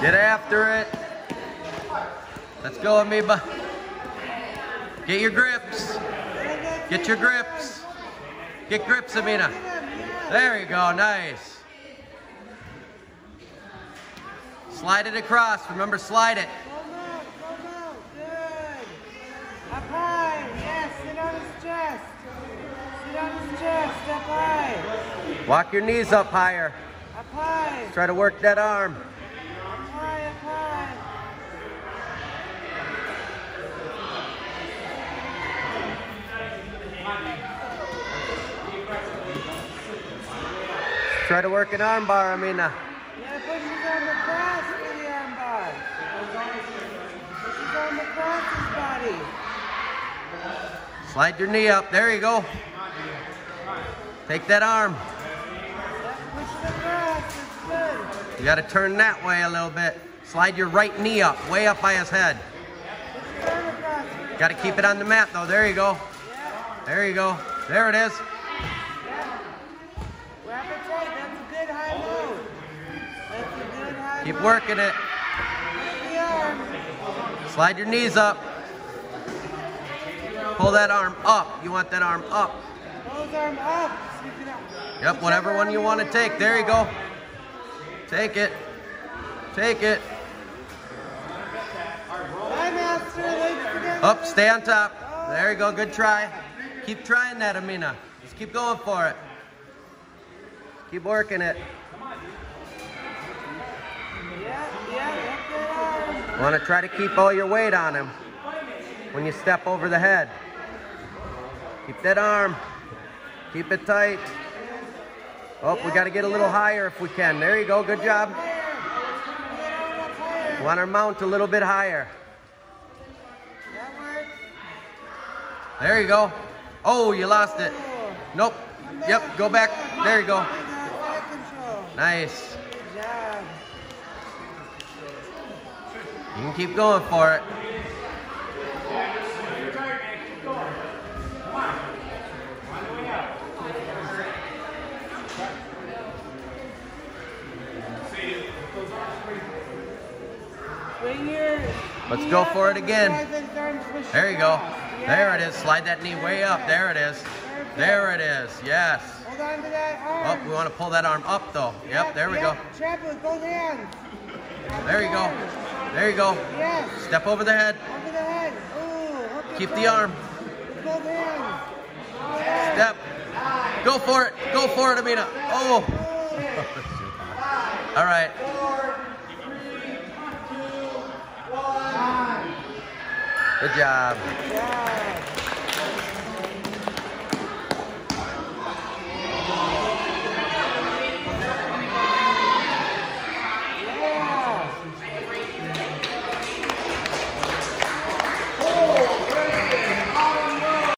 Get after it. Let's go, Amina. Get your grips. Get your grips. Get grips, Amina. There you go, nice. Slide it across. Remember, slide it. Come out, come out. Good. Up high. Yes, sit on his chest. Sit on his chest. Up high. Walk your knees up higher. Up high. Try to work that arm. Up high, up high. Try to work an arm bar, Amina. Yeah, arm across for the arm bar. Push his arm across body. Slide your knee up. There you go. Take that arm. Push it across. Good. You got to turn that way a little bit. Slide your right knee up, way up by his head. Push your arm across. Got to keep it on the mat though. There you go. There you go. There it is. yeah. Wrap it tight. That's a good high low. That's a good high Keep working it. Slide your knees up. Pull that arm up. You want that arm up. Up. Yep, whatever one you want to take. There you go. Take it. Take it. Up, stay on top. There you go. Good try. Keep trying that, Amina. Just keep going for it. Keep working it. Want to try to keep all your weight on him when you step over the head. Keep that arm. Keep it tight. Oh, we got to get a little higher if we can. There you go. Good job. Want our mount a little bit higher. There you go. Oh, you lost it. Nope. Yep, go back. There you go. Nice. You can keep going for it. Let's go for it again. slide those arms, push There you go. There it is. Slide that knee way up. There it is. There it is. Yes. Hold on to that Oh, we want to pull that arm up though. Yep, there we go. Trap with both hands. There you go. There you go. Yes. Step over the head. Over the head. Ooh, Keep the arm. Both hands. Step. Go for it. Go for it, Amina. Oh. All right. Good job.